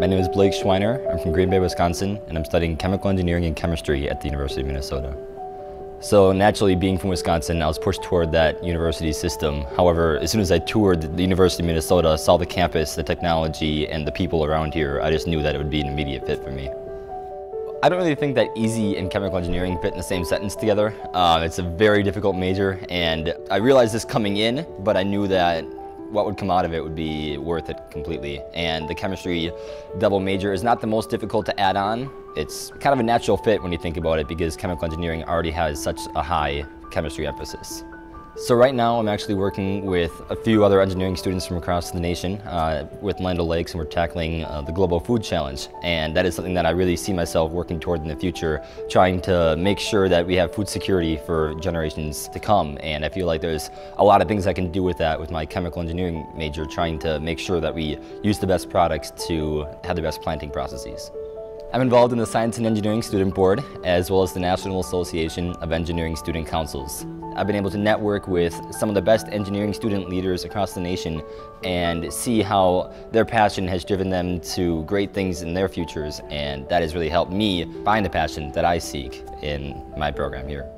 My name is Blake Schweiner. I'm from Green Bay, Wisconsin, and I'm studying chemical engineering and chemistry at the University of Minnesota. So naturally, being from Wisconsin, I was pushed toward that university system. However, as soon as I toured the University of Minnesota, saw the campus, the technology, and the people around here, I just knew that it would be an immediate fit for me. I don't really think that easy and chemical engineering fit in the same sentence together. Uh, it's a very difficult major, and I realized this coming in, but I knew that what would come out of it would be worth it completely. And the chemistry double major is not the most difficult to add on. It's kind of a natural fit when you think about it because chemical engineering already has such a high chemistry emphasis. So right now I'm actually working with a few other engineering students from across the nation uh, with Land O'Lakes and we're tackling uh, the Global Food Challenge and that is something that I really see myself working toward in the future, trying to make sure that we have food security for generations to come and I feel like there's a lot of things I can do with that with my chemical engineering major, trying to make sure that we use the best products to have the best planting processes. I'm involved in the Science and Engineering Student Board, as well as the National Association of Engineering Student Councils. I've been able to network with some of the best engineering student leaders across the nation and see how their passion has driven them to great things in their futures, and that has really helped me find the passion that I seek in my program here.